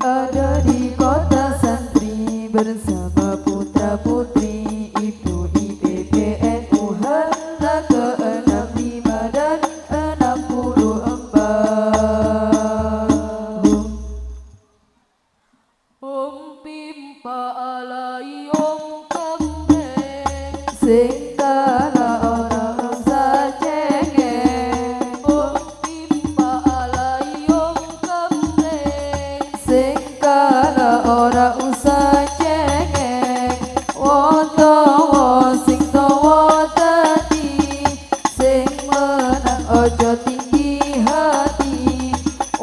Ada di kota santri bersama